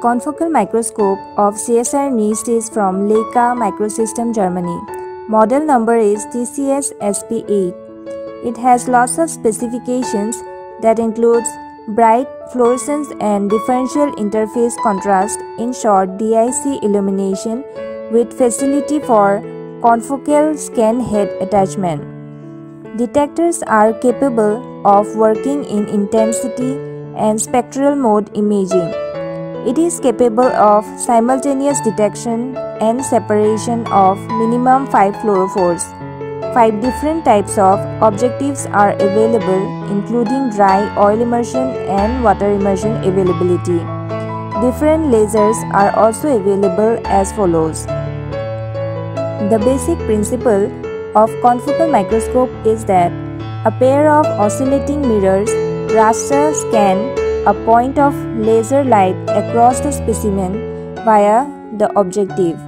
confocal microscope of CSIR NEIST is from Leica Microsystem Germany. Model number is TCS SP8. It has lots of specifications that includes bright fluorescence and differential interference contrast in short DIC illumination with facility for confocal scan head attachment. Detectors are capable of working in intensity and spectral mode imaging. It is capable of simultaneous detection and separation of minimum 5 fluorophores. Five different types of objectives are available including dry oil immersion and water immersion availability. Different lasers are also available as follows. The basic principle of confocal microscope is that a pair of oscillating mirrors raster scan a point of laser light across the specimen via the objective.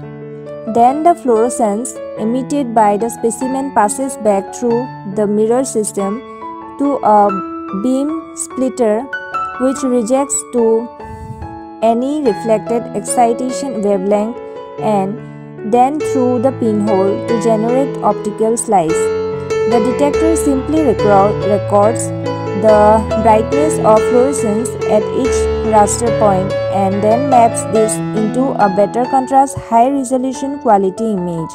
Then the fluorescence emitted by the specimen passes back through the mirror system to a beam splitter which rejects to any reflected excitation wavelength and then through the pinhole to generate optical slice. The detector simply records the brightness of fluorescence at each raster point and then maps this into a better contrast high resolution quality image.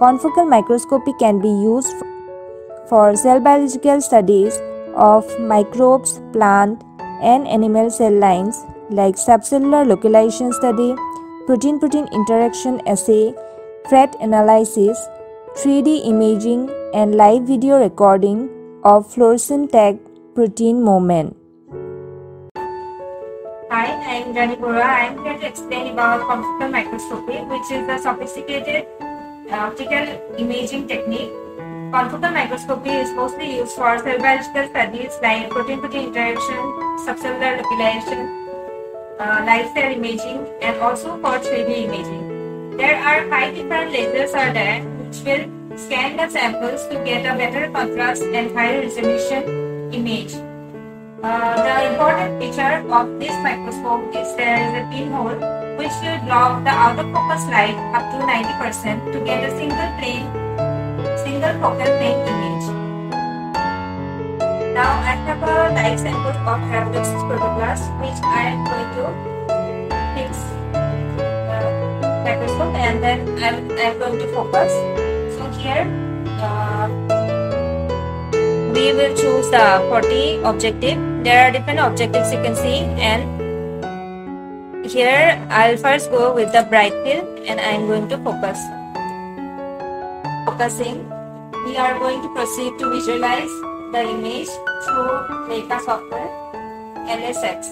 Confocal microscopy can be used for cell biological studies of microbes, plant and animal cell lines like subcellular localization study, protein-protein interaction assay, FRET analysis, 3D imaging and live video recording of fluorescent tag protein movement. Hi, I am Indrani Baruah. I am here to explain about confocal microscopy, which is a sophisticated uh, optical imaging technique. Confocal microscopy is mostly used for cell biological studies like protein-protein interaction, subcellular localization, uh, live cell imaging, and also for 3D imaging. There are five different lasers are there which will scan the samples to get a better contrast and higher resolution image. Uh, the important feature of this microscope is there is a pinhole which will block the out of focus light up to 90% to get a single plane, single focal plane image. Now I have a live sample of Haplexis protoplast which I am going to fix the microscope and then I'm, I'm going to focus. So here uh, we will choose the 40 objective. There are different objectives you can see and here I'll first go with the bright field and I'm going to focus. Focusing. We are going to proceed to visualize the image through Leica software LAS X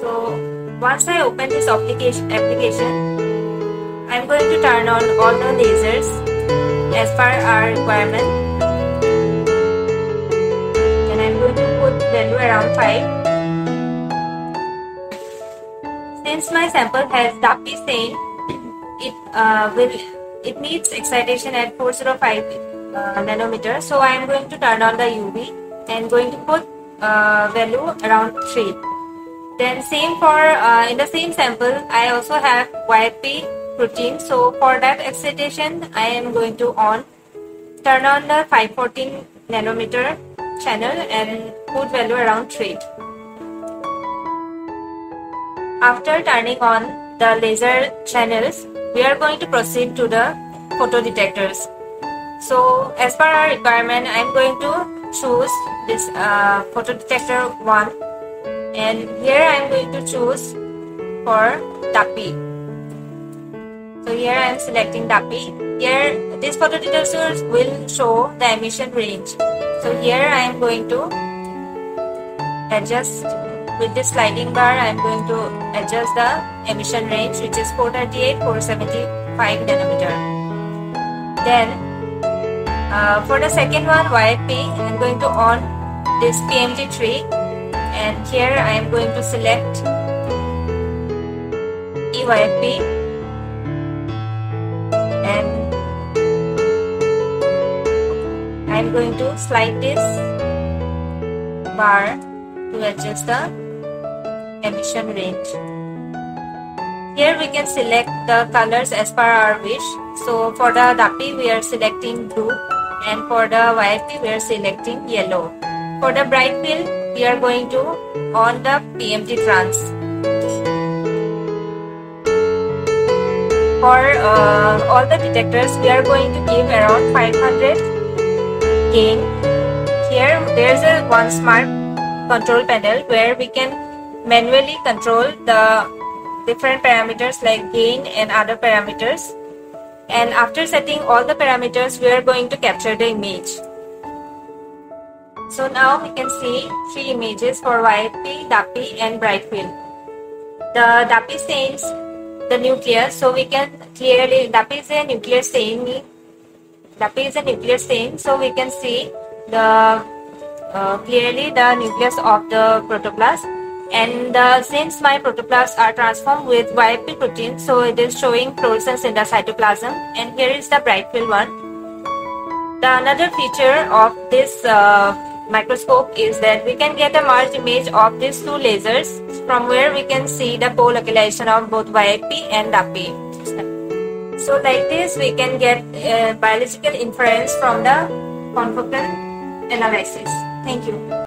so once I open this application I'm going to turn on all the lasers as per our requirement value around 5. Since my sample has DAPI stain, it uh, will it needs excitation at 405 uh, nanometer. So I am going to turn on the UV and going to put uh, value around 3. Then same for uh, in the same sample, I also have YFP protein. So for that excitation, I am going to on turn on the 514 nanometer channel and put value around 3. After turning on the laser channels, we are going to proceed to the photo detectors. So as per our requirement, I am going to choose this uh, photo detector 1 and here I am going to choose for DAPI. So here I am selecting DAPI. Here this photo detector will show the emission range. So here I am going to adjust with this sliding bar I am going to adjust the emission range which is 438 475 nanometer. Then uh, for the second one YFP I am going to on this PMT3 and here I am going to select EYFP and I'm going to slide this bar to adjust the emission range. Here we can select the colors as per our wish. So for the DAPI we are selecting blue and for the YFP we are selecting yellow. For the bright field we are going to on the PMT trans. For uh, all the detectors we are going to give around 500 gain. Here there is a one smart control panel where we can manually control the different parameters like gain and other parameters and after setting all the parameters we are going to capture the image so now we can see three images for YFP, DAPI and bright field the DAPI stains the nucleus so we can clearly DAPI is a nuclear stain DAPI is a nuclear stain so we can see the uh, clearly the nucleus of the protoplast. And uh, since my protoplasts are transformed with YFP protein so it is showing fluorescence in the cytoplasm. And here is the bright field one. The another feature of this uh, microscope is that we can get a merged image of these two lasers from where we can see the co-localization of both YFP and DAPI. So like this we can get uh, biological inference from the confocal analysis. Thank you.